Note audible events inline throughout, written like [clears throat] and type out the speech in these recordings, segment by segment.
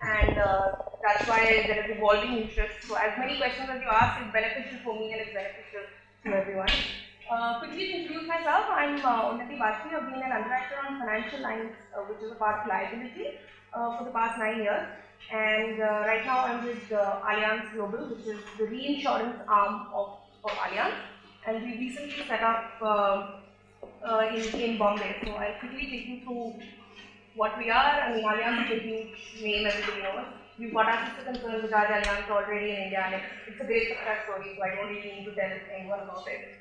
and uh, that's why there is evolving interest. So as many questions as you ask is beneficial for me and it's beneficial to everyone. Uh, quickly introduce myself, I'm uh, Unnati Bajpai. I've been an underwriter on financial lines, uh, which is a part of liability, uh, for the past nine years. And uh, right now I'm with uh, Allianz Global, which is the reinsurance arm of, of Allianz. And we recently set up uh, in, in Bombay. So I'll quickly take you through what we are. I mean, Allianz is a huge name, everybody knows. We've got our sister concern Bajaj Allianz already in India, and it's, it's a great success story, so I don't really need to tell anyone about it.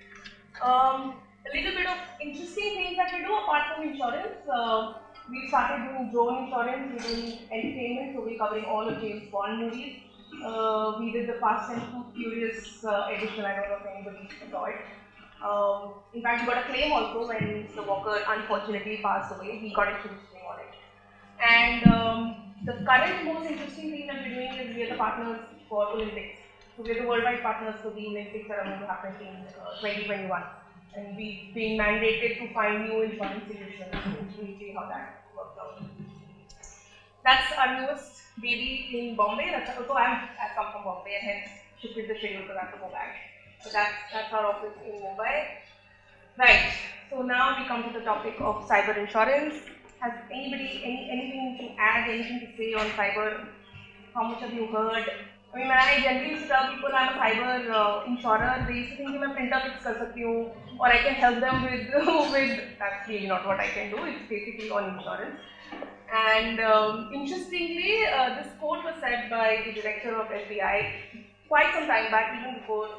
Um, a little bit of interesting things that we do apart from insurance. Uh, we started doing drone insurance, we're doing entertainment, so we're covering all of James Bond movies. Uh, we did the Fast and Furious uh, edition, I don't know if anybody saw it. Um, in fact, we got a claim also when Mr. Walker unfortunately passed away. We got a huge. And um, the current most interesting thing that we're doing is we are the partners for Olympics. So we're the worldwide partners for the Olympics that are going to happen in uh, 2021. And we've been mandated to find new insurance solutions. So we'll see how that works out. That's our newest baby in Bombay. That's also I'm, I come from Bombay and hence shifted the schedule because have to go back. So that's that's our office in Mumbai. Right. So now we come to the topic of cyber insurance. Has anybody, any, anything you can add, anything to say on cyber? How much have you heard? I mean, when I generally tell people I'm a cyber uh, insurer, they used to think I'm a printer fix kar sakti or I can help them with, [laughs] with, that's really not what I can do, it's basically on insurance. And um, interestingly, uh, this quote was said by the director of FBI quite some time back, even before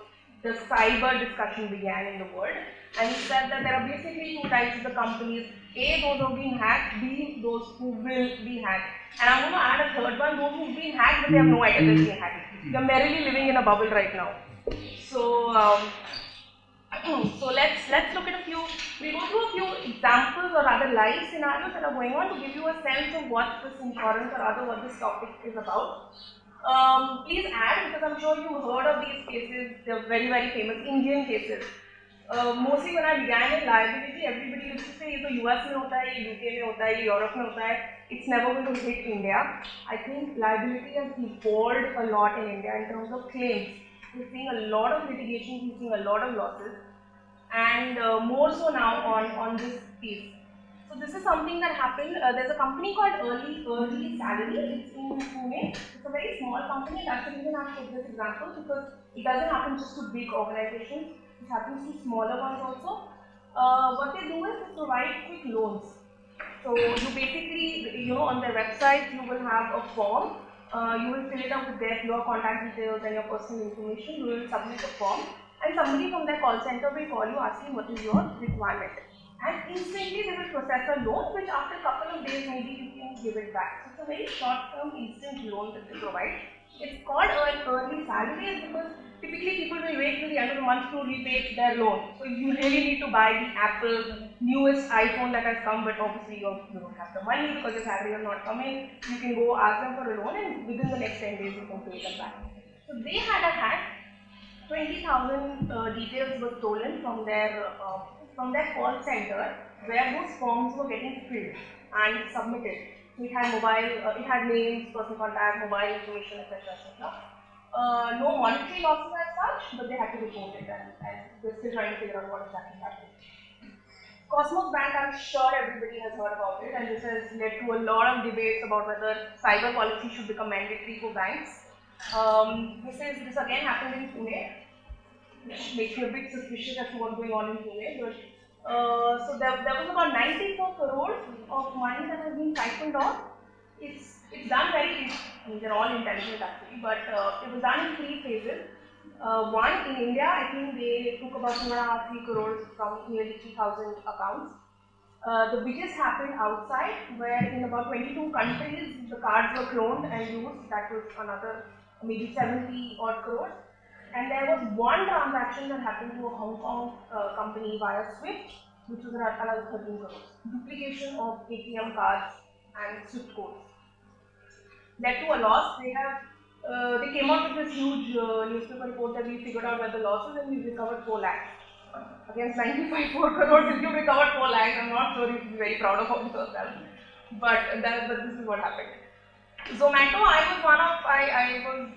the cyber discussion began in the world. And he said that there are basically two types of the companies a, those who are being hacked. B, those who will be hacked. And I'm going to add a third one, those who've been hacked but they have no idea they're being hacked. They're merrily living in a bubble right now. So, um, [clears throat] so let's let's look at a few. We go through a few examples or rather live scenarios that are going on to give you a sense of what this insurance or rather what this topic is about. Um, please add because I'm sure you've heard of these cases. They're very very famous Indian cases. Uh, mostly when I began in liability, everybody used to say ये तो US में होता है, ये UK में होता है, ये Europe में होता है. It's never going to hit India. I think liability has evolved a lot in India in terms of claims. We're seeing a lot of litigation, we're seeing a lot of losses, and uh, more so now on on this piece. So this is something that happened. Uh, there's a company called Early Early Salary. It's in Pune. It's a very small company. That's the reason I took this example because it doesn't happen just to big organizations. It happens to smaller ones also. Uh, what they do is they provide quick loans. So you basically, you know, on their website you will have a form. Uh, you will fill it up with their your contact details and your personal information. You will submit a form, and somebody from their call center will call you asking what is your requirement and instantly they will process a loan which after a couple of days maybe you can give it back. So it's a very short term instant loan that they provide. It's called an early salary because typically people will wait till the end of the month to repay their loan. So you really need to buy the Apple newest iPhone that has come but obviously you don't have the money because your salary is not coming. You can go ask them for a loan and within the next 10 days you can pay them back. So they had a hack. 20,000 uh, details were stolen from their uh, from their call center where those forms were getting filled and submitted. It had mobile, uh, it had names, personal contact, mobile information, etc. etc. Uh, no monetary losses as such, but they had to report it and, and they're still trying to figure out what exactly happened. Cosmos Bank, I'm sure everybody has heard about it, and this has led to a lot of debates about whether cyber policy should become mandatory for banks. Um, this is this again happened in Pune, which makes me a bit suspicious as to what's going on in Pune. But uh, so there, there was about 94 crores of money that has been siphoned off. It's it's done very, I mean, they're all intelligent actually, but uh, it was done in three phases. Uh, one in India, I think they took about two and a half, three crores from nearly 3,000 accounts. Uh, the biggest happened outside, where in about 22 countries the cards were cloned and used. That was another maybe 70 odd crores. And there was one transaction that happened to a Hong Kong uh, company via SWIFT, which was another 13 crores. Duplication of ATM cards and SWIFT codes. Led to a loss. They have uh, they came out with this huge uh, newspaper report that we figured out where the losses and we recovered 4 lakhs. Against 95 4 crores, if you recovered 4 lakhs, I'm not sure you'd be very proud of yourself. But, that, but this is what happened. Zomato, I was one of, I, I was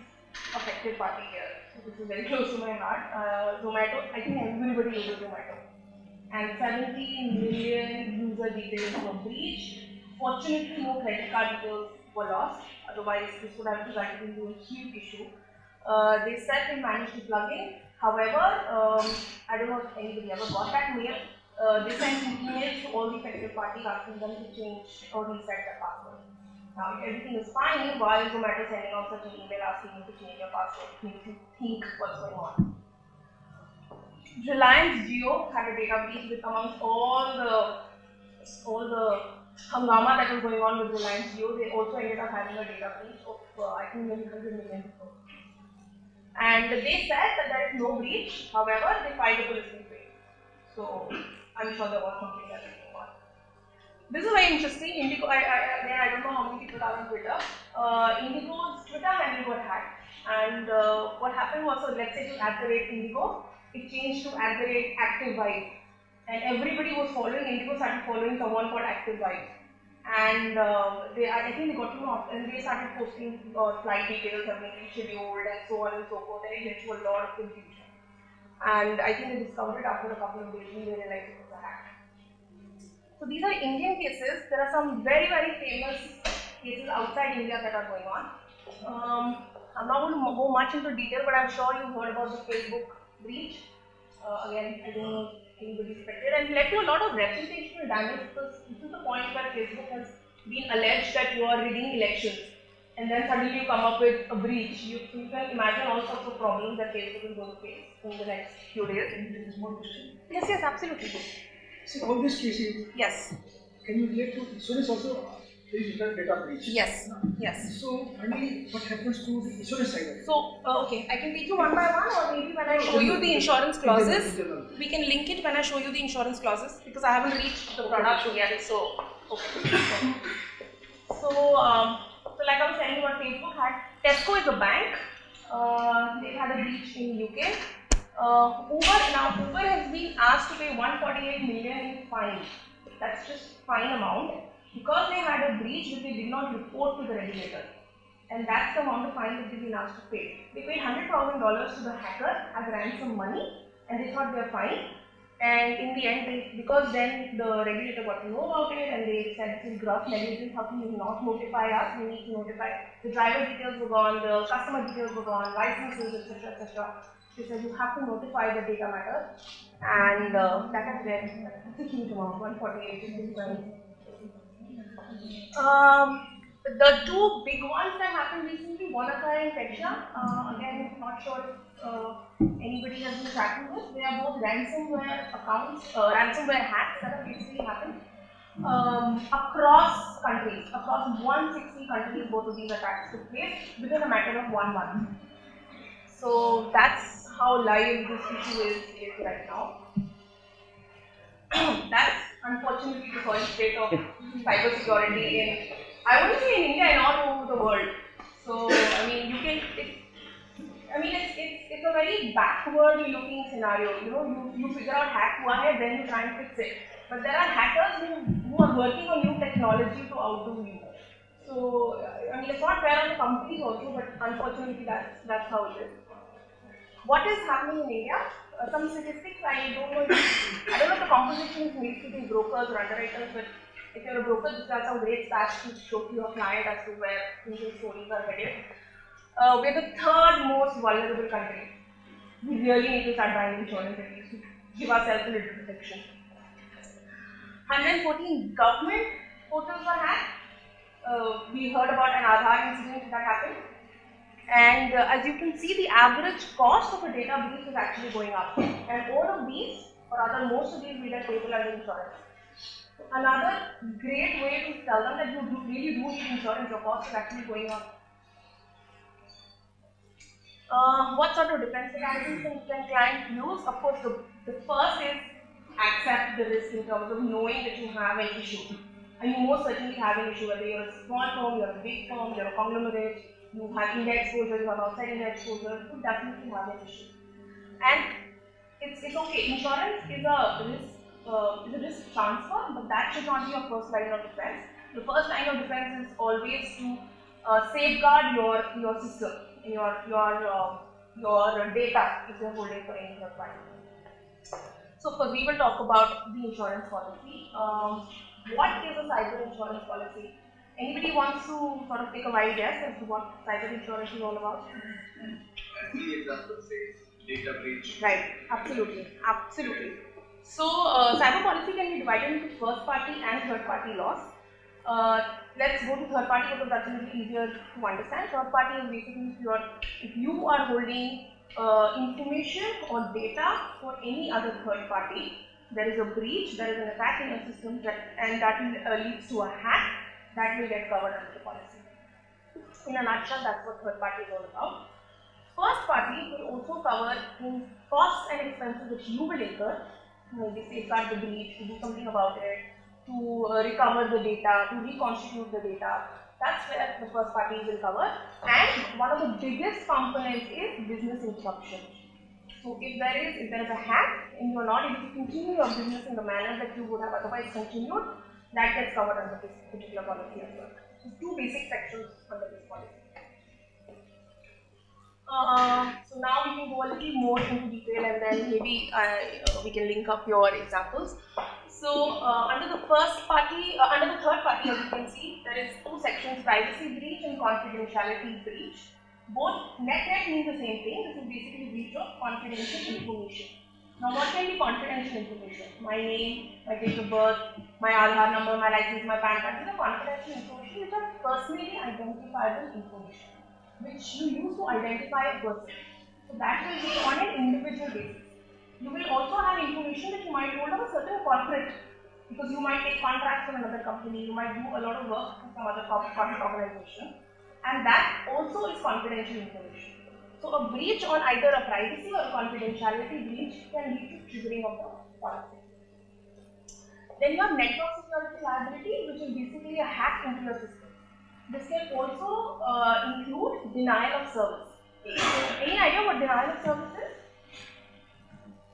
affected party here. This is very close to my heart. Uh, Zomato, I think everybody uses Zomato. And 70 million user details were breached. Fortunately, no credit card details were lost. Otherwise, this would have resulted into a huge issue. Uh, they said they managed to plug in. However, um, I don't know if anybody ever got that mail. Uh, they sent emails to all the affected parties asking them to change or reset their password. Now, everything is fine, why is Zomato sending out such an email asking you to change your password? It makes you think what's going on. Reliance Jio had a data breach with amongst all the all the hangama that was going on with Reliance Jio. They also ended up having a data breach of uh, I think maybe 100 million people. And they said that there is no breach. However, they filed a police complaint. So I'm sure there was something that. This is very interesting. Indigo, I, I, again, I don't know how many people are on Twitter. Uh, Indigo's Twitter handle got hacked. And uh, what happened was, so let's say to at the rate Indigo, it changed to at the rate. And everybody was following, Indigo started following someone called Active Vibe. And uh, they, I think they got to know, and they started posting uh, flight details have been rescheduled and so on and so forth, and it led to a lot of confusion. And I think they discovered after a couple of days and they realized it was a hack. So these are Indian cases. There are some very, very famous cases outside India that are going on. Um, I'm not going to go much into detail, but I'm sure you've heard about the Facebook breach. Uh, again, I don't know if anybody expected, and led to a lot of reputational damage because this is the point where Facebook has been alleged that you are rigging elections, and then suddenly you come up with a breach. You, you can imagine all sorts of problems that Facebook is going to face in the next few days. Can you take a small question? Yes, yes, absolutely. All these cases, Yes, can you relate to insurance also? There is a data breach. yes, yes. So, finally, what happens to the insurance side? So, uh, okay, I can take you one by one, or maybe when I show you the insurance clauses, we can link it when I show you the insurance clauses because I haven't reached the product yet. So, okay. So, um, so like I was telling you, what Facebook had Tesco is a bank. Uh, they had a breach in UK. Uh, Uber now Uber has been asked to pay 148 million in fine. That's just fine amount because they had a breach which they did not report to the regulator. And that's the amount of fine that they've been asked to pay. They paid $100,000 to the hacker as ransom money and they thought they're fine. And in the end, they, because then the regulator got to know about it and they said this is gross negligence, how can you not notify us? We need to notify. The driver details were gone, the customer details were gone, licenses, etc. etc. Said you have to notify the data matter. And uh, that has been a huge amount, 148. Um, the two big ones that happened recently, WannaCry and Texa, uh, again, not sure if uh, anybody has been tracking this. They are both ransomware accounts, uh, ransomware hacks that have basically happened um, across countries. Across 160 countries, both of these attacks took place within a matter of one month. So that's how live this issue is, is right now. [clears throat] that's unfortunately the current state of [laughs] cybersecurity in, I wouldn't say in India and all over the world. So, I mean, you can, it, I mean, it's, it's, it's a very backward looking scenario. You know, you, you figure out hack who are then you try and fix it. But there are hackers who, who are working on new technology to outdo you. So, I mean, it's not fair on the companies also, but unfortunately, that's, that's how it is. What is happening in India? Uh, some statistics I don't know. If, I don't know if the composition is made between brokers or underwriters, but if you're a broker, this are great stats to show to your client as to where these stories are headed. Uh, we're the third most vulnerable country. We really need to start buying insurance at least to give ourselves a little protection. 114 government portals were hacked. Uh, we heard about an Aadhaar incident that happened. And uh, as you can see, the average cost of a data breach is actually going up. And all of these, or rather most of these, we get labeled as insurance. Another great way to tell them that you do, really do need insurance, your cost is actually going up. Uh, what sort of defense mechanisms can, can clients use? Of course, the, the first is accept the risk in terms of knowing that you have an issue. And you most certainly have an issue, whether you're a small firm, you're a big firm, you're a conglomerate, you have index exposure, you have outside index exposure, you definitely have an issue. And it's, it's okay, insurance is a risk, uh, is a risk transfer, but that should not be your first line of defense. The first line of defense is always to uh, safeguard your your system, your your uh, your data if you're holding for any third party. So first we will talk about the insurance policy. Um, what is a cyber insurance policy? Anybody wants to sort of take a wild guess as to what cyber insurance is all about? As the example says, data breach. Right, absolutely, absolutely. So, uh, cyber policy can be divided into first party and third party laws. Uh, let's go to third party because that's a little easier to understand. Third party is basically if you are, if you are holding uh, information or data for any other third party, there is a breach, there is an attack in your system, that, and that uh, leads to a hack, that will get covered under the policy. In a nutshell, that's what third party is all about. First party will also cover costs and expenses which you will incur, maybe safeguard the breach, to do something about it, to uh, recover the data, to reconstitute the data. That's where the first party will cover. And one of the biggest components is business interruption. So if there is if there is a hack and you are not able to continue your business in the manner that you would have otherwise continued, that gets covered under this particular policy as well. So two basic sections under this policy. Uh, so now we can go a little more into detail and then maybe uh, we can link up your examples. So uh, under the first party, uh, under the third party as you can see, there is two sections, privacy breach and confidentiality breach. Both net-net mean the same thing, this is basically breach of confidential information. Now what can be confidential information? My name, my date of birth, my Aadhaar number, my license, my PAN card, these are confidential information which are personally identifiable information which you use to identify a person. So that will be on an individual basis. You will also have information that you might hold of a certain corporate because you might take contracts from another company, you might do a lot of work for some other corporate organization and that also is confidential information. So a breach on either a privacy or a confidentiality breach can lead to triggering of the policy. Then you have network security liability which is basically a hack into your system. This can also uh, include denial of service. Any idea what denial of service is?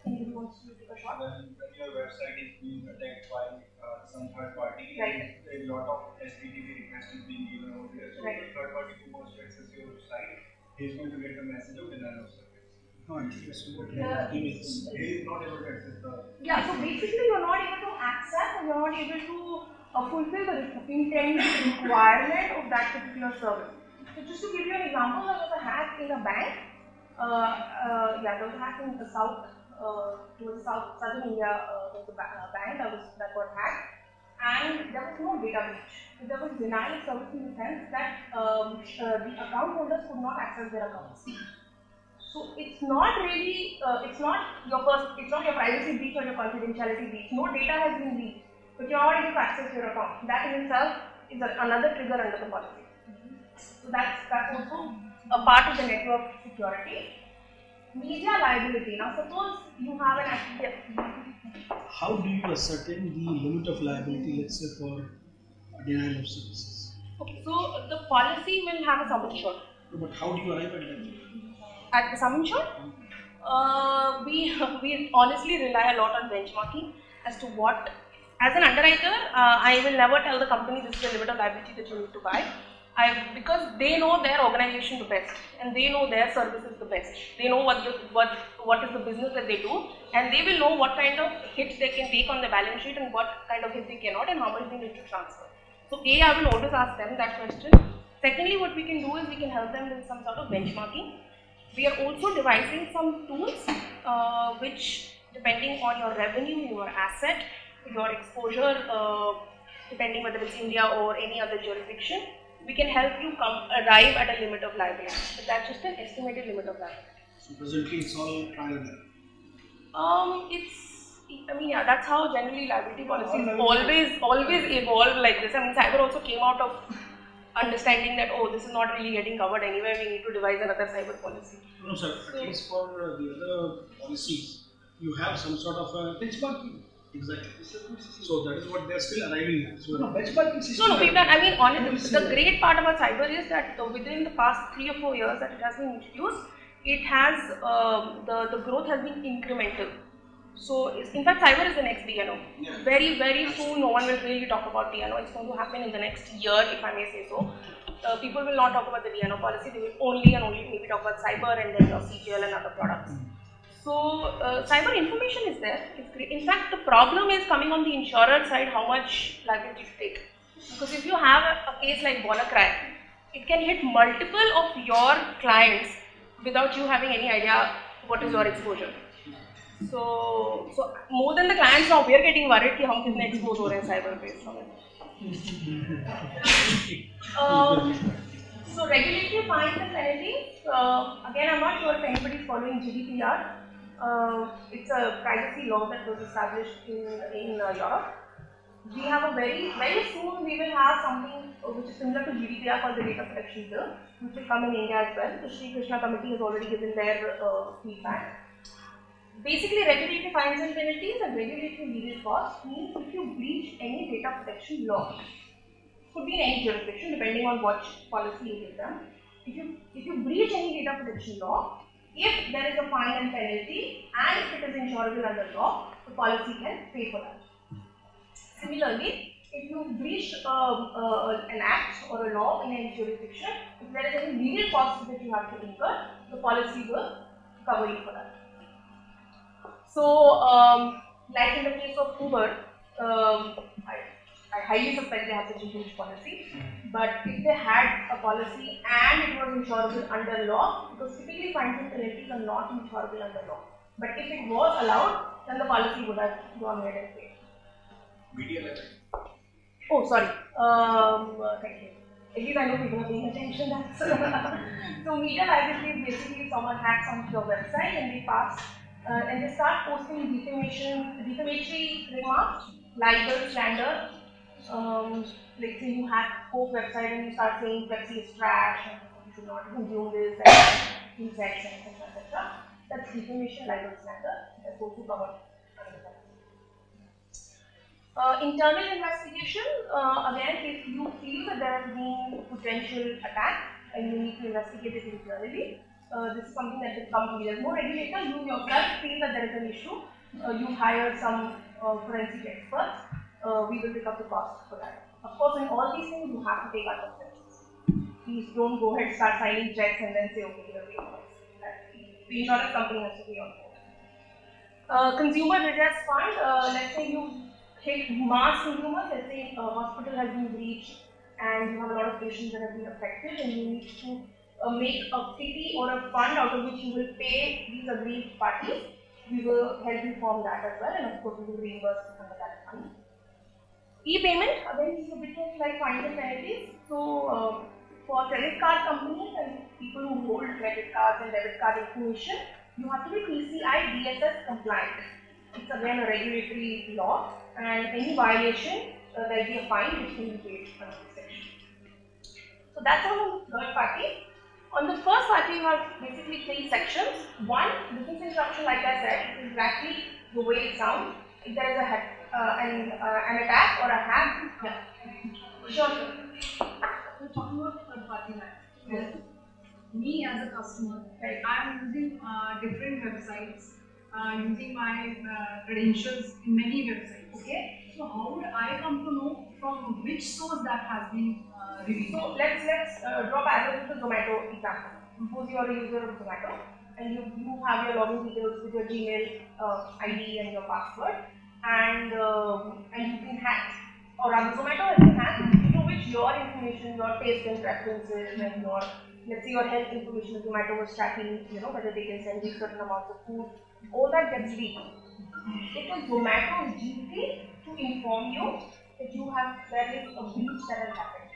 Anybody wants to take a shot? When your website is being attacked by uh, some third party, Right. a lot of HTTP requests is being given over there. So Right. the third party who wants to access your site, he is going to get the message of denial of service. No, it's what Yeah. emails. He is not able to access the Yeah, so basically you're not able to access or you're not able to uh, fulfill the intended requirement of that particular service. So just to give you an example, there was a hack in a bank. Uh, uh, yeah, there was a hack in the south, uh, towards south, southern India, uh, there was a ba- uh, bank that was that got hacked, and there was no data breach. There was denial of service in the sense that um, uh, the account holders could not access their accounts. So it's not really, uh, it's not your pers- it's not your privacy breach or your confidentiality breach. No data has been leaked, but you're not able to access your account. That in itself is a, another trigger under the policy. So that's that's also a part of the network security. Media liability. Now suppose you have an act- yeah. How do you ascertain the limit of liability, let's say, for denial of services? Okay, so the policy will have a sum assured. But how do you arrive at that? At the sum insured, uh, we [laughs] we honestly rely a lot on benchmarking as to what. As an underwriter, uh, I will never tell the company this is the limit of liability that you need to buy. I, because they know their organization the best and they know their services the best. They know what the, what what is the business that they do and they will know what kind of hits they can take on the balance sheet and what kind of hits they cannot and how much they need to transfer. So A, I will always ask them that question. Secondly, what we can do is we can help them with some sort of benchmarking. We are also devising some tools uh, which, depending on your revenue, your asset, your exposure, uh, depending whether it's India or any other jurisdiction, we can help you come arrive at a limit of liability. But that's just an estimated limit of liability. So presently it's all trial and error. Um, it's, I mean, yeah, that's how generally liability policies always, always evolve like this. I mean, cyber also came out of understanding that, oh, this is not really getting covered anywhere, we need to devise another cyber policy. No, sir. At least for uh, the other policies, you have some sort of a benchmarking. Exactly. So that is what they are still arriving at. So No, benchmarking system. No, no, we've done, I mean, honestly, the great part about cyber is that within the past three or four years that it has been introduced, it has, um, the, the growth has been incremental. So, in fact, cyber is the next D&O. Very, very soon, no one will really talk about D&O. It's going to happen in the next year, if I may say so. uh, people will not talk about the D&O policy. They will only and only maybe talk about cyber and then your CGL and other products. So uh, cyber information is there. In fact, the problem is coming on the insurer side how much liability to take. Because if you have a, a case like WannaCry, it can hit multiple of your clients without you having any idea what is your exposure. So, so more than the clients now, we are getting worried that how much exposed are in cyberspace. um, so regulatory fines and penalties, uh, again I'm not sure if anybody's following GDPR. Uh, it's a privacy law that was established in in uh, Europe. We have a very very soon we will have something which is similar to GDPR called the data protection bill, which will come in India as well. The Sri Krishna committee has already given their uh, feedback. Basically, regulatory fines and penalties and regulatory legal costs means if you breach any data protection law, could be in any jurisdiction depending on what policy you give them. If you if you breach any data protection law, if there is a fine and penalty and if it is insurable under law, the policy can pay for that. Similarly, if you breach uh, uh, an act or a law in any jurisdiction, if there is any legal cost that you have to incur, the policy will cover you for that. So, um, like in the case of Uber, um, I, highly suspect they have such a huge policy. But if they had a policy and it was insurable under law, because typically fines and penalties are not insurable under law. But if it was allowed, then the policy would have gone ahead and paid. Media level. Oh, sorry. Um, uh, thank you. At least I know people are paying attention. [laughs] That's so media liability is basically someone hacks onto your website and they pass uh, and they start posting defamation, defamatory remarks, libel, slander. Um, like say you hack Coke website and you start saying Pepsi is trash and you should not consume this and insects and etc. etc. That's defamation, libel, slander. That's also covered. Uh, internal investigation, uh, again, if you feel that there has been potential attack and you need to investigate it internally, uh, this is something that the company, there's More regulator, you yourself feel that there is an issue, uh, you hire some uh, forensic experts, uh, we will pick up the cost for that. Of course, in all these things, you have to take our consents. Please don't go ahead, start signing checks and then say, okay, we go. The insurance company has to be on board. Uh, consumer redress fund, uh, let's say you hit mass consumers, let's say a hospital has been breached and you have a lot of patients that have been affected and you need to uh, make a kitty or a fund out of which you will pay these aggrieved parties. We will help you form that as well and of course we will reimburse you under that fund. E-payment, again is a bit of like fines and penalties. So uh, for credit card companies and people who hold credit cards and debit card information, you have to be PCI DSS compliant. It's again a regulatory law and any violation uh, there will be a fine which can be paid under this section. So that's on the third party. On the first party, you have basically three sections. One, business interruption, like I said, is exactly the way it sounds. If there is a uh, an, uh, an attack or a hack, yeah. Sure, sure. We're talking about third party life. Me as a customer, right, I'm using uh, different websites, uh, using my uh, credentials in many websites. Okay, so how would I come to know from which source that has been uh, revealed? So let's let's uh, parallel with the Zomato example. Suppose you are a user of Zomato and you, you have your login details with your Gmail uh, ID and your password, and um and you've been hacked, or rather Zomato has been hacked, into which your information, your taste and preferences, and your let's say your health information, Zomato was tracking, you know whether they can send you certain amounts of food, all that gets leaked. It is Zomato's duty to inform you that you have there is a breach that has happened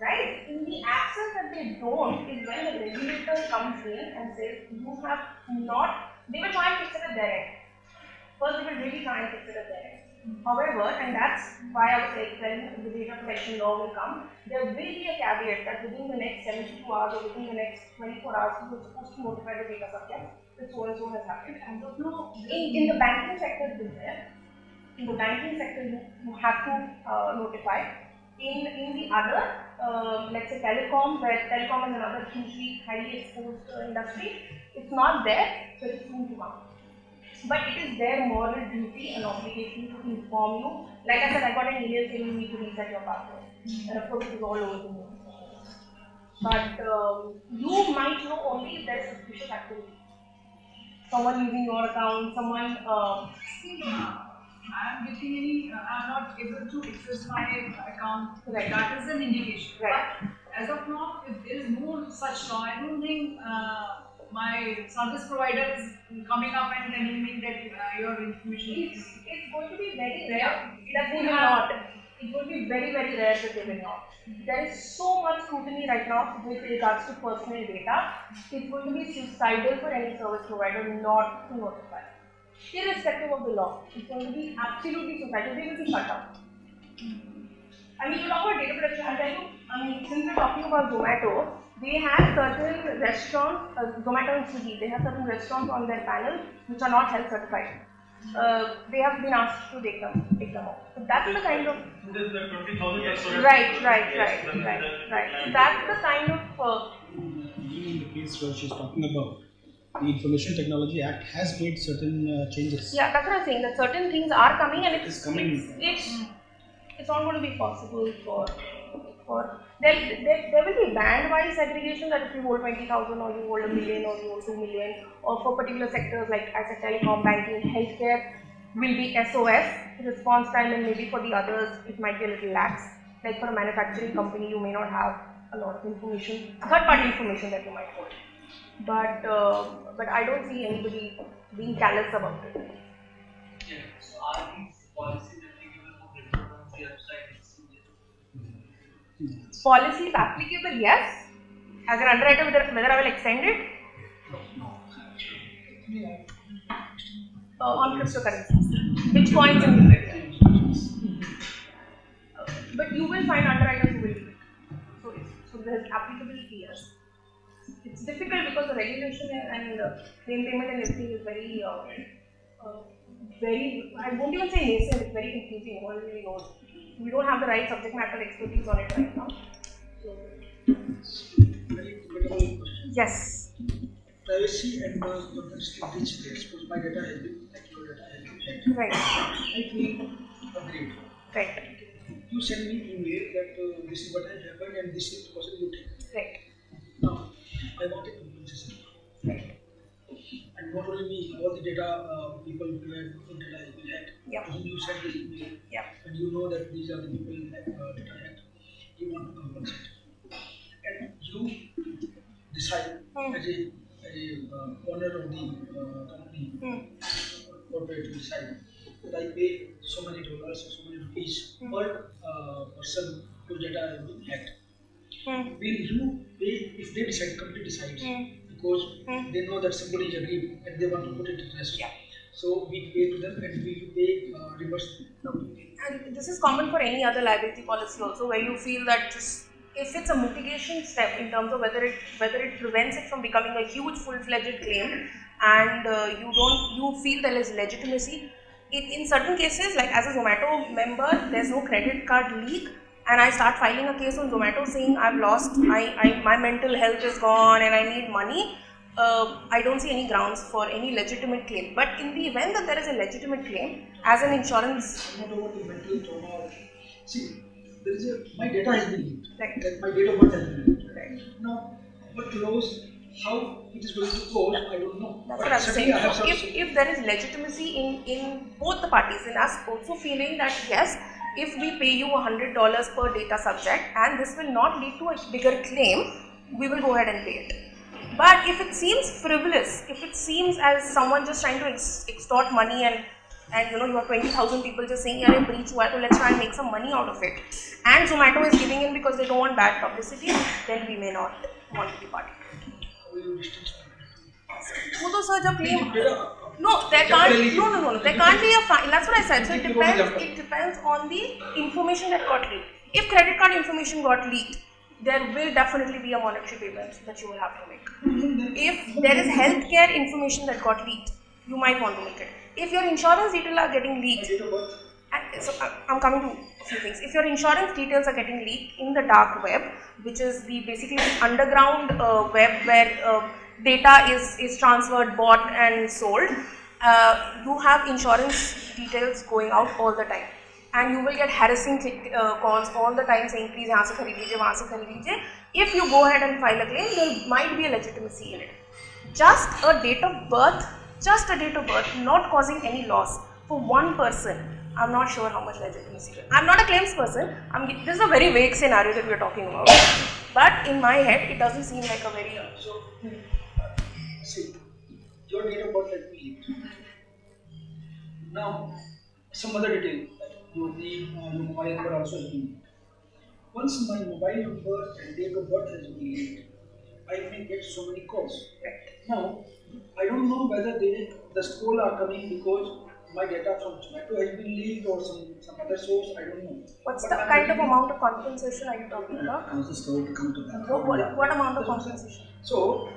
right? In the absence that they don't is when the regulator comes in and says you have not. They will try and fix it at. First, they will really try and fix it at. However, and that's why I was like, when the data protection law will come, there will be a caveat that within the next 72 hours or within the next 24 hours, you are supposed to notify the data subject that so and so has happened. Of now, In, in the banking sector, it is there. In the banking sector, you, you have to uh, notify. In, in the other, uh, let's say telecom, where telecom is another hugely highly exposed uh, industry, it's not there, so it's soon to come. But it is their moral duty and obligation to inform you. Like I said, I got an email saying you need to reset your password. And of course, it is all over the news. but um, you might know only if there is suspicious activity. Someone using your account, someone. Uh, See, uh, I'm getting any, uh, I'm not able to access my account. Right. That is an indication. Right. But as of now, if there is no such law, I don't think uh, my service provider is coming up and telling me that uh, your information it's, is. it's going to be very rare that they will not. It will be very, very rare that they will not. There is so much scrutiny right now with regards to personal data. It's going to be suicidal for any service provider not to notify. Irrespective of the law, it's going to be absolutely suicidal. They will be shut down. I mean, you talk about data protection. I'll tell you. I mean, since we're talking about Zomato, they have certain restaurants, uh, Zomato and Swiggy, they have certain restaurants on their panel which are not health certified. Uh, they have been asked to take them, take them off. So that's the kind of There's the 20,000 restaurants. right, right, Yes, right, right, right. So that's the kind of uh, Even in the case where she's talking about, the Information Technology Act has made certain uh, changes. yeah. That's what I'm saying. That certain things are coming, and it's It's coming. It's, it's, it's not going to be possible for for there, there, there will be band wise segregation that if you hold 20,000 or you hold a million or you hold 2 million or for particular sectors like I said telecom, banking, healthcare will be SOS response time and maybe for the others it might be a little lax. Like for a manufacturing company you may not have a lot of information, third party information that you might hold. But uh, but I don't see anybody being callous about it. Yeah. So are these policies Policies applicable, yes. As an underwriter, whether, whether I will extend it uh, on cryptocurrencies, bitcoins and crypto. Uh, But you will find underwriters who will do it. So, so there's applicability, yes. It's difficult because the regulation and uh, claim payment and everything is very, uh, uh, very, I won't even say nascent, it's very confusing, no one really knows. We don't have the right subject matter expertise on it right now. So, Very debatable question. yes. Privacy and the potential breach there. Suppose my data has been, your data has been hacked. Right, I feel agreed. right, You send me email that uh, this is what has happened and this is the person you take. right, Now, I want a compensation. right. And not only me, all the data uh, people who whose data has been hacked. Yeah. To you send the email Yeah. You know that these are the people who uh, data. You want to compensate. And you decide Hmm. as a, as a uh, owner of the uh, company Hmm. corporate to decide that I pay so many dollars or so many rupees Hmm. per uh, person whose data has been hacked. Hmm. Will you pay if they decide, company decides, Hmm. because Hmm. they know that somebody is agreed and they want to put it at rest. Yeah. So we pay to them and we pay uh, reimbursement. And this is common for any other liability policy also, where you feel that just if it's a mitigation step in terms of whether it whether it prevents it from becoming a huge full-fledged claim, and uh, you don't you feel there is legitimacy. In, in certain cases, like as a Zomato member, there's no credit card leak, and I start filing a case on Zomato saying I've lost, I, I my mental health is gone, and I need money. Uh, I don't see any grounds for any legitimate claim. But in the event that there is a legitimate claim, as an insurance Not over the mental trauma. See, there is a my data has been leaked. Right. That my data has been leaked. Right. Now, what laws, how it is going to go, I don't know. That's But what I'm saying. I have So if, if there is legitimacy in, in both the parties, and us also feeling that yes, if we pay you hundred dollars per data subject and this will not lead to a bigger claim, we will go ahead and pay it. But if it seems frivolous, if it seems as someone just trying to ex- extort money and and you know you have twenty thousand people just saying yeah breach hua hai, so let's try and make some money out of it, and Zomato is giving in because they don't want bad publicity, then we may not want to be part of it. How will you distance my data? वो तो sir जब claim Data- No, there can't. Temporarily- No, no, no, no. There can't be a fine. That's what I said. So it Think about depends. the- It depends on the information that got leaked. if credit card information got leaked, there will definitely be a monetary payment that you will have to make. If there is healthcare information that got leaked, you might want to make it. If your insurance details are getting leaked, Date of birth. and so I- I'm coming to a few things. If your insurance details are getting leaked in the dark web, which is the basically the underground uh, web where uh, data is is transferred, bought, and sold, uh, you have insurance details going out all the time and you will get harassing click, uh, calls all the time saying please यहाँ से खरीद लीजिए वहाँ से खरीद लीजिए if you go ahead and file a claim there might be a legitimacy in it just a date of birth just a date of birth not causing any loss for one person I'm not sure how much legitimacy there- I'm not a claims person I'm gi- this is a very vague scenario that we're talking about but in my head it doesn't seem like a very So, see, your date of birth let me leave. Now, some other detail. Your name, your mobile number also leaked. Once my mobile number and date of birth has been leaked, I may get so many calls. Now, I don't know whether they, the call are coming because my data from Zomato has been leaked or some, some other source, I don't know. what's But the I'm kind of amount of compensation are you talking about I was just going to come to that. what, what, what amount of compensation So,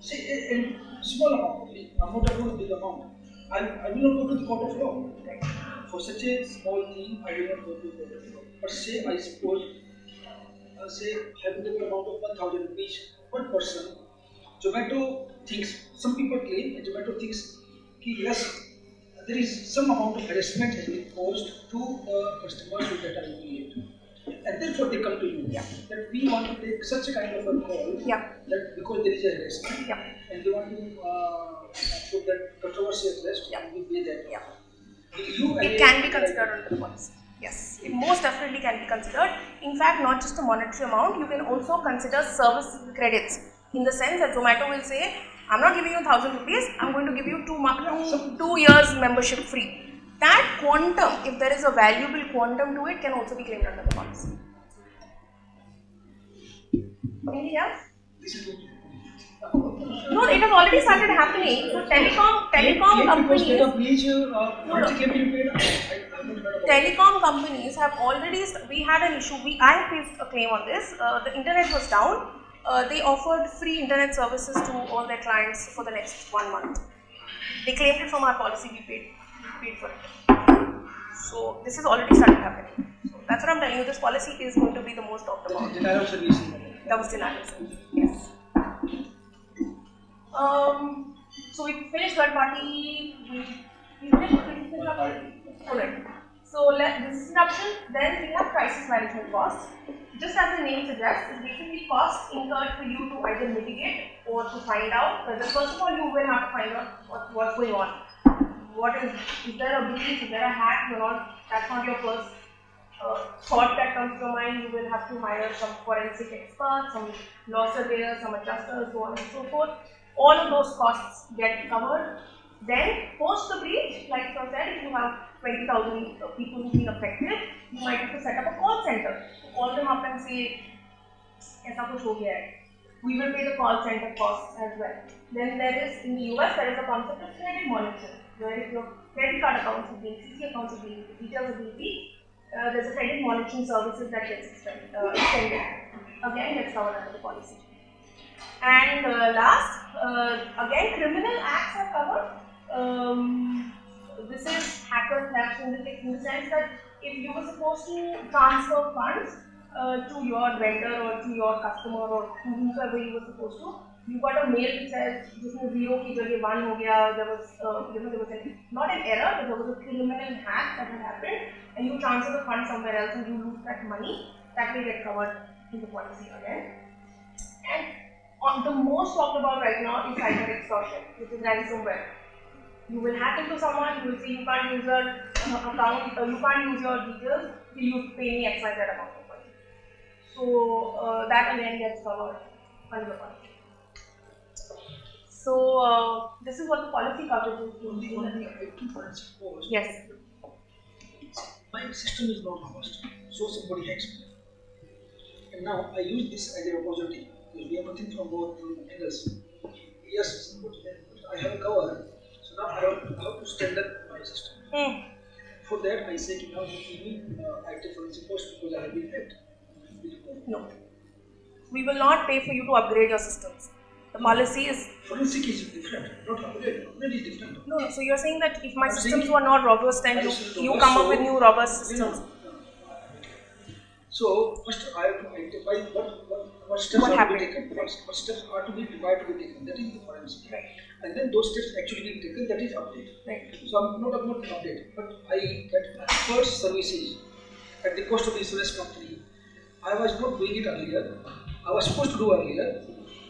see, in, in small amount, I'm not talking about big amount. I, I will not go to the court of law. For such a small thing, I will not go to the court. But say, I suppose, uh, say, hypothetical amount of 1000 rupees per person, Zomato thinks, some people claim, and Zomato thinks, ki, yes, there is some amount of harassment has been caused to the customers who been leaked. And therefore they come to you. Yeah. That we want to take such a kind of a call yeah that because there is a harassment yeah and they want to uh, put that controversy at rest Yeah. and we pay that. yeah it can be considered under the policy. Yes, it most definitely can be considered. In fact, not just a monetary amount, you can also consider service credits in the sense that Zomato will say, I'm not giving you thousand rupees, I'm going to give you two, two, two years membership free. That quantum, if there is a valuable quantum to it, can also be claimed under the policy. Anything else? Is No, it has already started happening. So telecom, telecom companies. Because data breach, uh, once it can be repaired, I, I haven't heard about it. telecom companies have already we had an issue. We i faced a claim on this. Uh, the internet was down. Uh, they offered free internet services to all their clients for the next one month. They claimed it from our policy. We paid paid for it. So this has already started happening. So that's what i'm telling you. This policy is going to be the most talked about. Denial of service. that was denial yes um so we finished third party we finished finished party. So let this is an option. Then we have crisis management costs. Just as the name suggests, it's basically costs incurred for you to either mitigate or to find out. Whether first of all you will have to find out what, what's going on. What is is there a breach? Is there a hack? You're not. That's not your first uh, thought that comes to your mind. You will have to hire some forensic experts, some law surveyors, some adjusters, so on and so forth All of those costs get covered. Then, post the breach, like I said, if you have 20,000 people who've been affected, you might have to set up a call center. Call them up and say, ऐसा कुछ हो गया है. We will pay the call center costs as well. Then there is, in the US, there is a concept of credit monitoring, where if your credit card accounts are being, CC accounts are being, details are being leaked, uh, there's a credit monitoring services that gets extended. Uh, extended. Again, gets covered under the policy. And uh, last, uh, again, criminal acts are covered. Um, this is hacker theft in the, in the sense that if you were supposed to transfer funds uh, to your vendor or to your customer or to whoever you were supposed to, you got a mail which says जिसमें zero की जगह one हो गया. There was uh, you know there was an, not an error, but there was a criminal hack that had happened, and you transfer the fund somewhere else and you lose that money. That will get covered in the policy again. And on the most talked about right now is cyber extortion, which is ransomware. You will hack into someone, you will say you can't use your account, uh, you can't use your details till you pay me X, Y, Z amount of money. So uh, that again gets covered under the policy. So uh, this is what the policy coverage Only is. on the IT forensic cost, Yes. my system is not robust, so somebody hacks me. And now I use this as an opportunity we have nothing from both angles. Yes, somebody, I have a cover, so now I have, to stand up my system. Hmm. For that, I say, now you give me uh, IT forensic cost because I have been hacked. No. We will not pay for you to upgrade your systems. The policy is Forensic is different, not upgrade. Upgrade is different. no. So you're saying that if my I'm systems were not robust, then you, you come up with new robust You systems. So first I have to identify what what, what steps What are happened? to be taken. What, what steps are to be required to be taken. That is the forensic. Right. and then those steps actually being taken, that is update. Right. So I'm not about update, but I get first services at the cost of the insurance company. I was not doing it earlier. I was supposed to do earlier.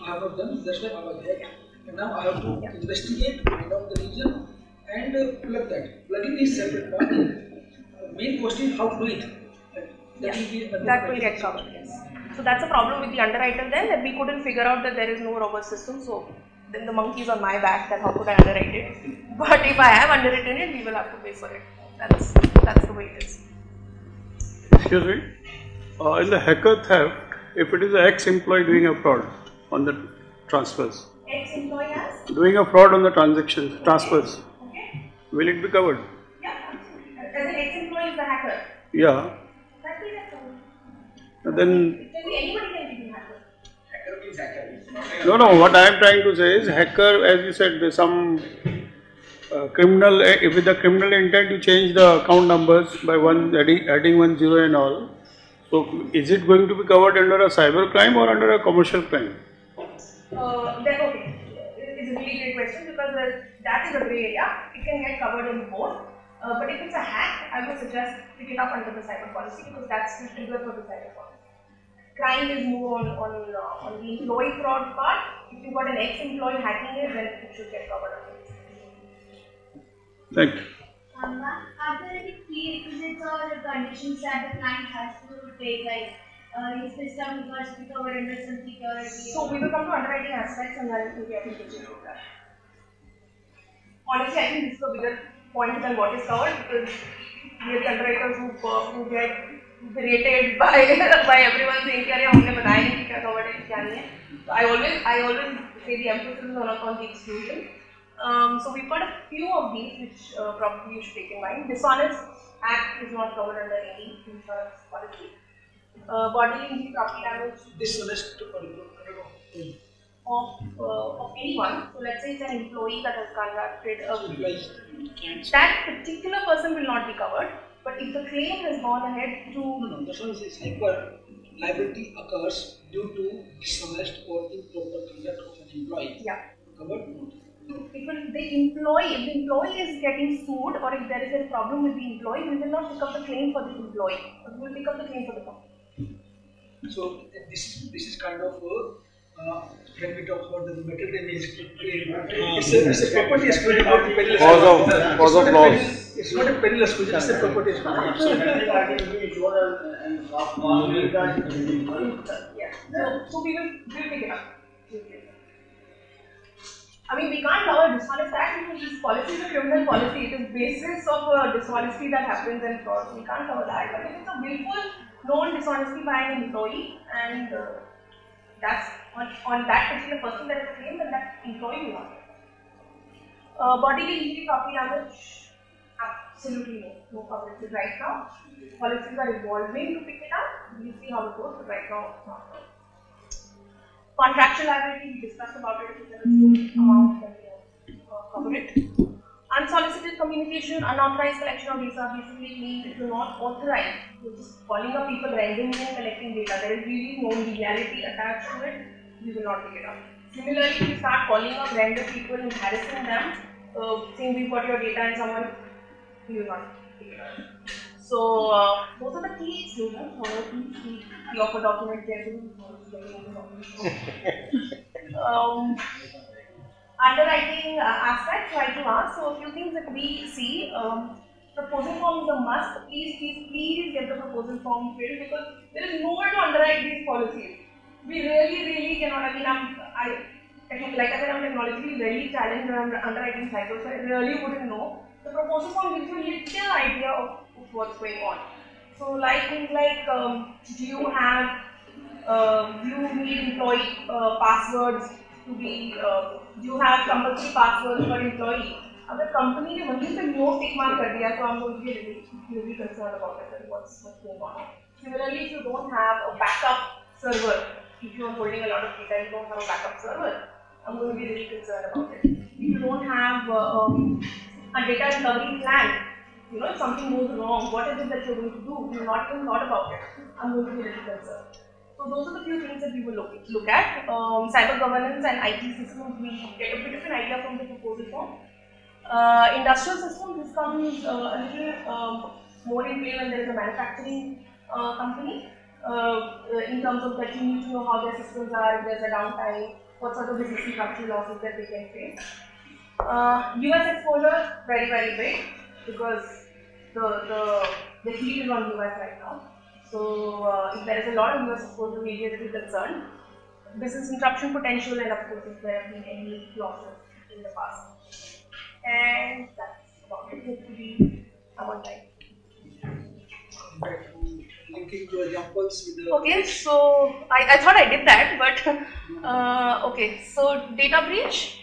I have not done. That's why I was there. And now I have to investigate, find out the reason, and uh, plug that. Plugging is separate part. Main question: how to do it. And That will be another That will get covered, yes. So that's a problem with the underwriter then, that we couldn't figure out that there is no robust system, so then the monkey is on my back that how could I underwrite it. [laughs] But if I have underwritten it, we will have to pay for it. That's, that's the way it is. Excuse me. Uh, in the hacker theft, if it is an ex-employee doing a fraud on the transfers, Ex-employee has, doing a fraud on the transactions, transfers, okay, will it be covered? yeah, absolutely. As an ex-employee is the hacker, Yeah. that will get covered. And Then It can be anybody can be the hacker. Hacker means hacker. no, no. What I am trying to say is hacker, as you said, there's some uh, criminal. eh, With the criminal intent, you change the account numbers by one adding, adding one zero and all. So, is it going to be covered under a cyber crime or under a commercial crime? Uh, then, okay, it's a really great question because the, that is a gray area. It can get covered in both. Uh, but if it's a hack, I would suggest pick it up under the cyber policy because that's the trigger for the cyber policy. Crime is more on on, uh, on the employee fraud part. If you've got an ex-employee hacking it, then it should get covered under this. Thank you. Um, ma'am, are there any prerequisites or conditions that the client has to take, like uh, his system must be covered under some security? So we will come to underwriting aspects and then maybe I can get you that. Honestly, I think this is a bigger point than what is covered because we are the underwriters who, uh, who get berated by by everyone saying कि अरे हमने बताया नहीं कि क्या covered है क्या नहीं है. So I always I always say the emphasis is on, on the exclusion. Um, so we've got a few of these which uh, probably you should take in mind. Dishonest act is not covered under any insurance policy. Uh, bodily injury, property damage, Dishonest or of, uh, of anyone. So let's say it's an employee that has conducted a like that particular person will not be covered. But if the claim has gone ahead to No, no, that's what I say. Cyber liability occurs due to dishonest or improper conduct of an employee. yeah, Covered? Not. it will the employee if the employee is getting sued or if there is a problem with the employee, we will not pick up the claim for the employee. But we will pick up the claim for the company. So this this is kind of uh, uh, when we talk about the metal damage claim, it's a, it's a property exclusion, not a perilous. Cause of- cause of It's not a loss. It's not a perilous exclusion, it's a property exclusion. So every party will be insured and all will that Yeah. So, so we will we'll pick it up. We'll pick it up. I mean, we can't cover dishonest act because this policy is a criminal policy. It is basis of uh, dishonesty that happens and fraud. We can't cover that. But if it's a willful known dishonesty by an employee and uh, that's on, on that particular person that is a claim, then that employee get it. Uh, bodily injury, property damage, absolutely no, no coverage right now. Policies are evolving to pick it up. We'll see how it goes, but right now it's not. Contractual liability, we discussed about it, there is some amount then we will uh, it. Unsolicited communication, unauthorized collection of data basically means if you're not authorized, you're just calling up people randomly and collecting data. There is really no legality attached to it, we will not pick it up. Similarly, if you start calling up random people and harassing them, uh, saying we've got your data and someone, we will not pick it up. So, uh, those are the key exclusions. However, please read the offer document carefully before you get the document. [laughs] um, underwriting uh, aspect, try to ask. So, a few things that we see. Um, proposal form is a must. Please, please, please get the proposal form filled because there is nowhere to underwrite these policies We really, really cannot. I mean, I'm, I, technically, like I said, I'm technologically very challenged when I'm underwriting cycles, so I really wouldn't know. The proposal form gives you a little idea of, of what's going on. So, like things like, um, do you have, uh, do you need employee uh, passwords to be, uh, do you have compulsory passwords for employee? अगर company ने वहीं पे no tick mark कर दिया तो I'm going to be really, really concerned about it and what's what's going on. Similarly, if you don't have a backup server, if you are holding a lot of data, you don't have a backup server, I'm going to be really concerned about it. If you don't have uh, um, a data recovery plan, you know, if something goes wrong, what is it that you're going to do? You've not even thought about it. I'm going to be really concerned. So those are the few things that we will look, look at. Um, cyber governance and IT systems, we get a bit of an idea from the proposal form. Uh, industrial systems, this comes uh, a little um, more in play when there is a manufacturing uh, company. Uh, uh, in terms of that you need to know how their systems are, if there's a downtime, what sort of business interruption losses that they can face. Uh, US exposure, very, very big because the, the, the heat is on US right now. So uh, if there is a lot of US exposure, we be a concerned. Business interruption potential and of course if there have been any losses in the past. And that's about it. Hopefully I'm on time. Linking to examples with the. Okay, so I, I thought I did that, but uh, okay. So data breach.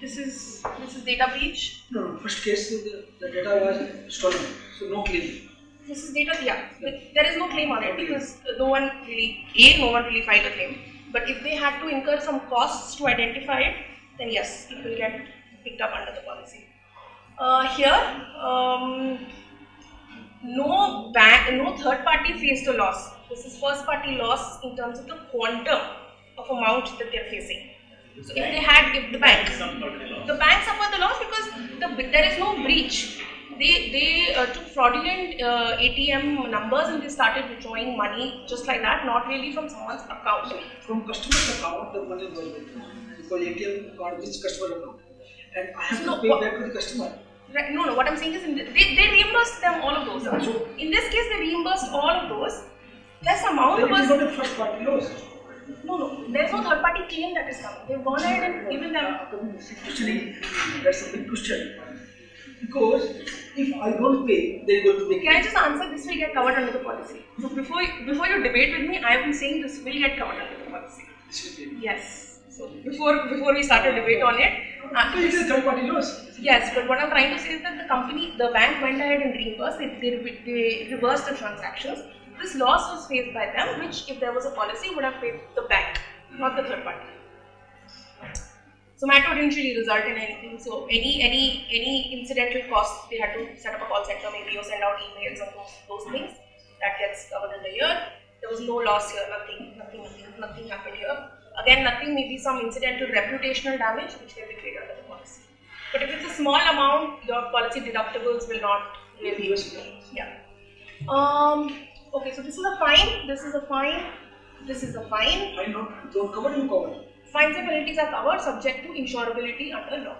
This is this is data breach. No, no, first case the, the data was stolen, so no claim. This is data. Yeah, there is no claim on it because no one really a no one really filed a claim. But if they had to incur some costs to identify it, then yes, it will get picked up under the policy. Uh, here, um, no bank, no third party faced a loss. This is first party loss in terms of the quantum of amount that they're facing. So if they had, if the bank, the bank suffered the loss because the, there is no breach. They they uh, took fraudulent uh, ATM numbers and they started withdrawing money just like that, not really from someone's account. From customer's account, the money was withdrawn because ATM card which customer account, and I have No, to pay back to the customer. Right, no, no. What I'm saying is, in the, they they reimbursed them all of those. So- In this case, they reimbursed all of those. This amount Then was not a first party loss. no, no. There's no third party claim that is coming. They've gone ahead and given them. Uh, actually, that's a big question. Because if I don't pay, they're going to pay. Can I just answer? This will get covered under the policy. So before before you debate with me, I have been saying this will get covered under the policy. Yes. So before before we start a debate on it, uh, So it a third party loss. yes. But what I'm trying to say is that the company, the bank went ahead and reimbursed. They, they, they reversed the transactions. This loss was faced by them, which if there was a policy would have paid the bank, not the third party. Zomato didn't really result in anything. So any any any incidental costs, they had to set up a call center, maybe or send out emails or those, those things. That gets covered in the year. There was no loss here, nothing, nothing, nothing, nothing happened here. Again, nothing, maybe some incidental reputational damage which can be paid under the policy. But if it's a small amount, your policy deductibles will not really. Yeah. Um. Okay, so this is a fine. This is a fine. This is a fine. Fine not don't cover, you cover. Fines and penalties are covered subject to insurability under law.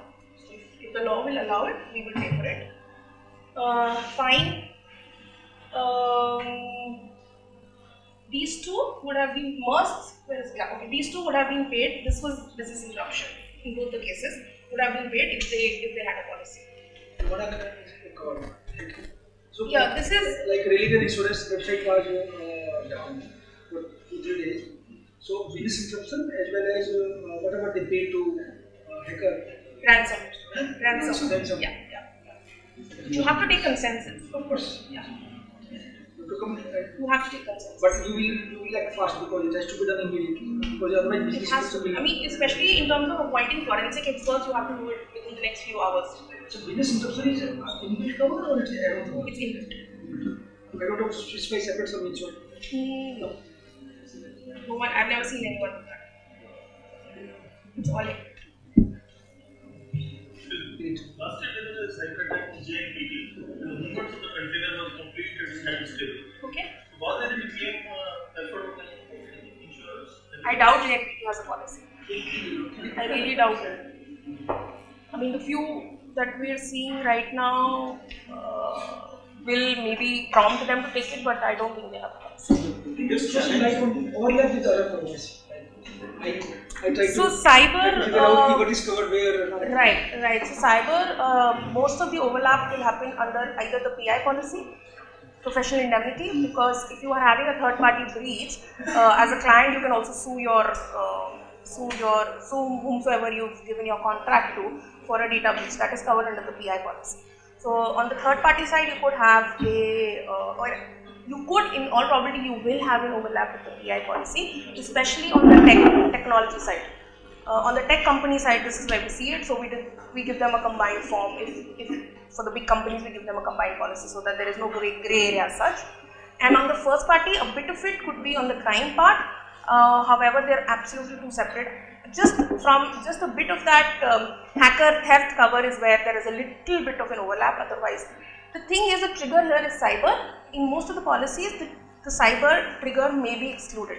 So if, if the law will allow it, we will pay for it. Uh, fine. Um, these two would have been is yeah, okay. These two would have been paid. This was business interruption in both the cases. Would have been paid if they if they had a policy. What are the cover? So Yeah, this is- like religion insurance website was uh, down for two three days. So business interruption as well as uh, whatever they pay to uh, hacker. Ransom. Huh? Ransom. Ransom. Yeah, yeah. You have to take consensus. Of course. Yeah. To come, uh, You have to take consensus. but you will you will act fast because it has to be done immediately because otherwise It has to will be. I mean, especially in terms of appointing forensic experts, you have to do it within the next few hours. So business interruption is uh, inbuilt cover or it's add-on? It's inbuilt. I don't know specify separate some insurance. Hmm, No. No one, I've never seen anyone do that. It's all in. Last year there was a cyber attack in JNPT. The movements of the container was completely at. Okay? Was there any claim effort by? I doubt JNPT has a policy. I really doubt it. I mean, the few that we are seeing right now uh, will maybe prompt them to take it, but I don't think they have a policy. Just just like on overlap with other covers. I I try So to cyber, figure out uh, what is where. Right, right. So cyber, uh, most of the overlap will happen under either the PI policy, professional indemnity, because if you are having a third party breach, uh, as a client you can also sue your, uh, sue your, sue whomsoever you've given your contract to for a data breach. That is covered under the PI policy. So on the third party side, you could have a, uh, or you could, in all probability, you will have an overlap with the PI policy, especially on the tech technology side. Uh, on the tech company side, this is where we see it. So we did, we give them a combined form. If, if for the big companies, we give them a combined policy so that there is no gray, gray area as such. And on the first party, a bit of it could be on the crime part. Uh, however, they're absolutely two separate. Just from just a bit of that um, hacker theft cover is where there is a little bit of an overlap. Otherwise, the thing is, the trigger here is cyber. In most of the policies, the, the cyber trigger may be excluded.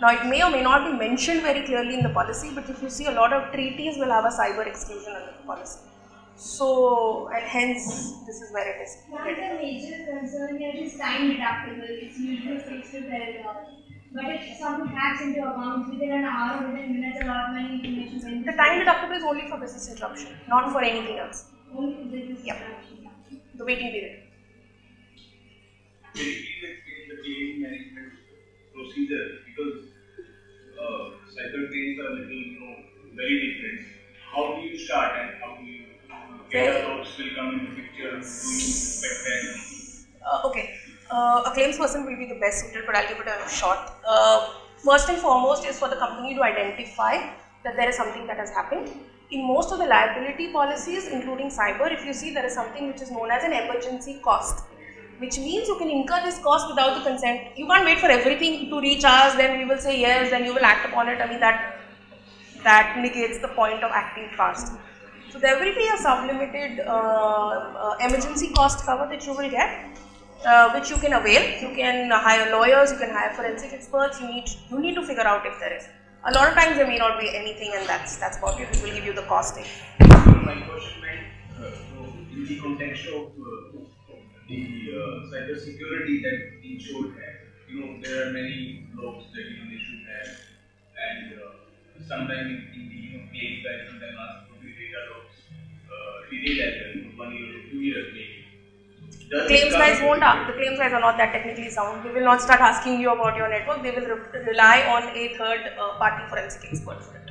Now, it may or may not be mentioned very clearly in the policy, but if you see, a lot of treaties will have a cyber exclusion under the policy. So, and hence, this is where it is. One of the major concern here is time deductible. It's usually six to twelve hours. But if someone hacks into accounts within an hour or within minutes, a lot of money information went. The time deductible is only for business interruption, not for anything else. Only for business Yep. transaction. The waiting period. Can you please explain the claim management procedure? Because uh, cyber claims are a little, you know, very different. How do you start and how do you data logs will come into picture? Do you? Uh, okay, uh, a claims person will be the best suited, but I'll give it a shot. Uh, first and foremost is for the company to identify that there is something that has happened. In most of the liability policies, including cyber, if you see there is something which is known as an emergency cost, which means you can incur this cost without the consent. You can't wait for everything to reach us, then we will say yes, then you will act upon it. I mean that that negates the point of acting fast. So there will be a sublimited uh, uh, emergency cost cover that you will get, uh, which you can avail. You can hire lawyers, you can hire forensic experts. You need you need to figure out if there is. A lot of times there may not be anything, and that's that's about it. Will give you the costing. My question meant, uh, so in the context of uh, the uh, cyber security that the should you know, there are many logs that you know they should have, and sometimes in, in the you know claim guys sometimes ask for the data logs, uh, delayed as well, you know, one year or two years maybe. Does it Claims guys won't ask. The claims guys are not that technically sound. They will not start asking you about your network. They will re- rely on a third uh, party forensic expert for it.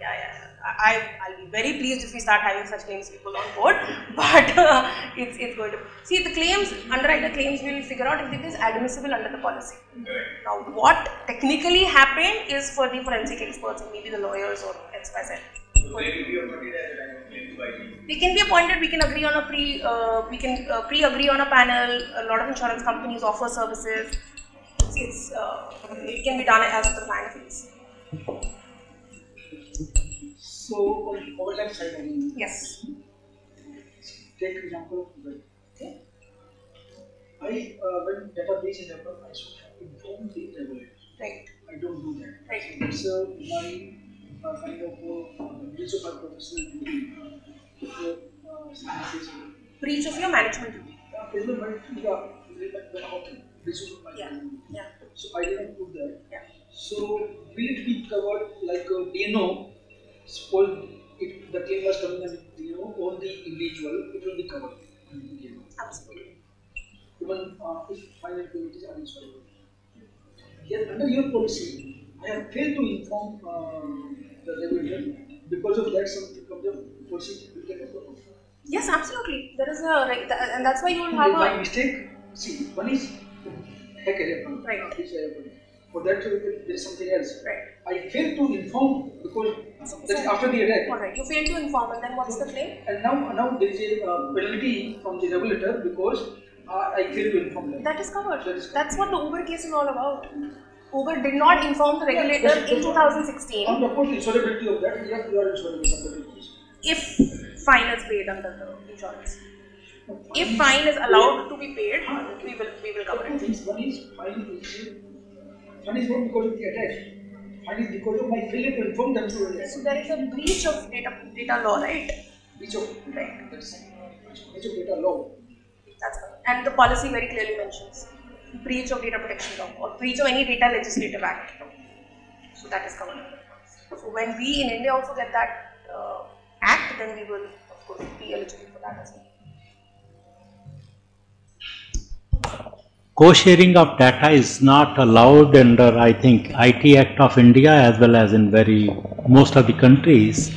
Yeah, yeah. I, I'll be very pleased if we start having such claims people on board, [laughs] but uh, it's, it's going to. See, the claims, underwriter claims we will figure out if it is admissible under the policy. Correct. Now, what technically happened is for the forensic experts, maybe the lawyers or XYZ. So they will be appointed as a kind of claims by you. We can be appointed. We can agree on a pre. Uh, we can uh, pre-agree on a panel. A lot of insurance companies offer services. It's, uh, it can be done as the client feels. So on the overlap side, I mean, Yes. take example of Google. Okay. I uh, when database is happened, I should have informed the regulator. Right. I don't do that. Right. So my breach of my professional duty. So, sciences, Breach of your management duty. is the right to the relevant when happened. Breach of Yeah. Yeah. So I didn't put that. Yeah. So will it be covered like uh, D&O? Suppose if the claim was coming as D&O on the individual, it will be covered. D&O. Absolutely. Even uh, if final payment is uninsoluble. Yet under your policy, I have failed to inform uh, the regulator. Because of that, something of the policy will get approved. Yes, absolutely. There is a right, th- and that's why you will have My a mistake, see, one is hack. Right. For that, there is something else. right. I failed to inform because So- that's so- after the attack. All right. You fail to inform, and then what's the claim? And now, now there is a uh, penalty from the regulator because uh, I failed to inform them. That is covered. That is That's what the Uber case is all about. Uber did not inform the regulator in On 2016 the course, insolvability of that, yes, you are insolvable under the if fine is paid under the insurance. If fine is allowed to be paid, we will we will cover it. One is fine is one is not because of the attack. Fine is because of my failure to inform them the So there is a breach of data data law, right? breach of Right. breach of data law. That's correct. And the policy very clearly mentions breach of data protection law or breach of any data legislative act. So that is covered. So when we in India also get that uh, act, then we will of course be eligible for that as well. co-sharing of data is not allowed under i think it act of india as well as in very most of the countries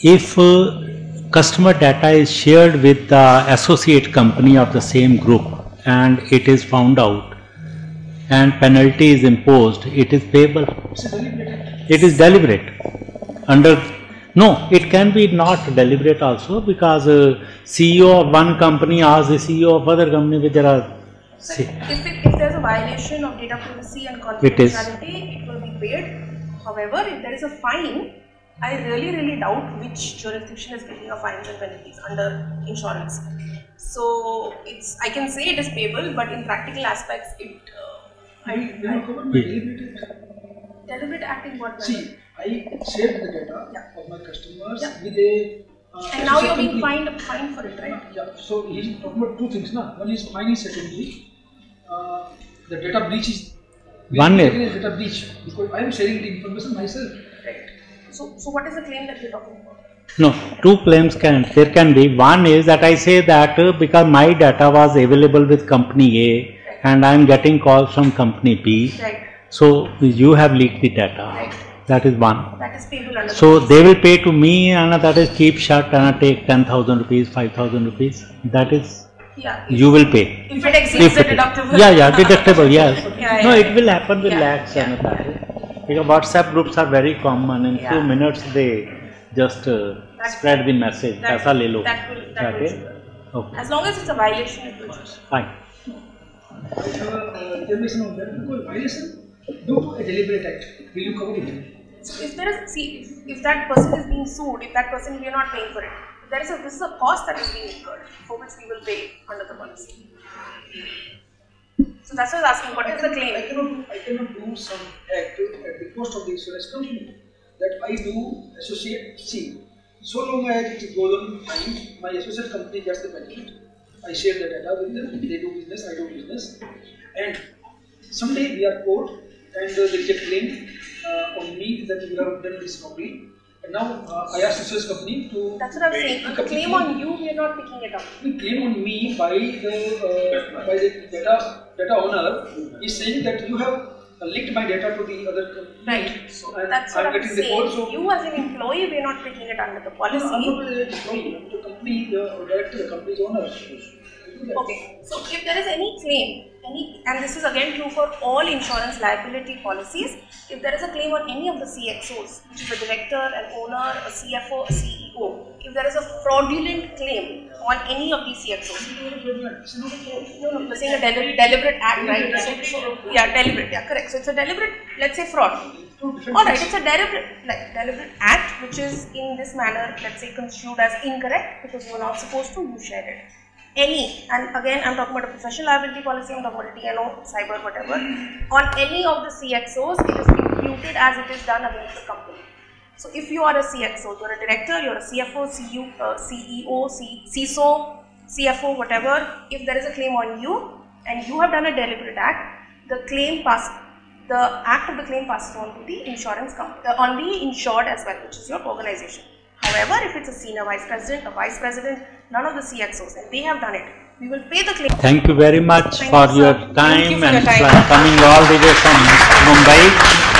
if uh, customer data is shared with the associate company of the same group and it is found out. And penalty is imposed. It is payable. It is deliberate. Under no it can be not deliberate also because uh, ceo of one company asks the ceo of other company there are If, it, if there's a a violation of data privacy and It confidentiality, it will be paid. However, if there is a fine, I really, really doubt which jurisdiction is paying a fines and penalties under insurance. So it's I can say it is payable, but in practical aspects, it. Uh, I, We covered deliberate act. deliberate act in what? See, I shared the data Yeah. of my customers Yeah. with a. Uh, and now you're being fined fined for it, right? Yeah, so he's talking about two things, na? One is fine is secondly, uh, the data breach is. One is- is data breach because I am sharing the information myself. Right. So, so what is the claim that you're talking about? No, two claims can there can be. One is that I say that uh, because my data was available with company A and I am getting calls from company B, Right. so you have leaked the data. Right. That is one. That is under. So they will pay to me and that is keep shut and I take ten thousand rupees, five thousand rupees. That is Yeah. you will pay. If it exceeds the it- deductible. Yeah, yeah, deductible, yes. [laughs] Yeah, no, yeah. it will happen with Yeah, lakhs yeah. and that. Because WhatsApp groups are very common. In few minutes they just uh, spread the message. that- Paisa le lo. that will- that Okay? trigger. Okay. As long as it's a violation, it will. trigger. Fine. I have a uh, generation of that because violation due to a deliberate act. Will you cover it? So if there is, see, if, if that person is being sued, if that person we are not paying for it, if there is a this is a cost that is being incurred for which we will pay under the policy. So that's why I was asking, what is the claim? I cannot do, I cannot do some act at the cost of the insurance company. That I do associate, see, so long as it goes on fine, my associate company gets the benefit. I share the data with them, they do business, I do business. And someday we are court and uh, they get claim uh, on me that you have done this wrongly. And now uh, I ask insurance company to That's what I'm saying. A claim on you, we are not picking it up. the claim on me by the uh, by the data data owner is saying that you have linked my data to the other company. Right. So That's I'm what I'm getting the code. So. You as an employee, we are not picking it under the policy. I'm policy. not an employee. I'm the company, the director, the company's owner. Okay, so if there is any claim, any, and this is again true for all insurance liability policies, if there is a claim on any of the CXOs, which is a director, an owner, a CFO, a CEO, if there is a fraudulent claim on any of these CXOs, no, no, you're saying a deli- deliberate act, right? So, so, yeah, deliberate, yeah, correct. So it's a deliberate, let's say fraud. Alright, it's a deliberate, like deliberate act which is in this manner, let's say construed as incorrect because you were not supposed to, you shared it. Any, and again I'm talking about a professional liability policy, I'm talking about a D&O, cyber, whatever. On any of the CXOs, it is imputed as it is done against the company. So if you are a CXO, you're a director, you're a CFO, CU, uh, CEO, C, CISO, CFO, whatever, if there is a claim on you and you have done a deliberate act, the claim pass, the act of the claim passes on to the insurance company, uh, on the insured as well, which is your organization. However, if it's a senior vice president, a vice president, none of the CXOs, and they have done it, we will pay the claim. Thank you very much Thank for you, your time you for and your time. coming all the way from Mumbai.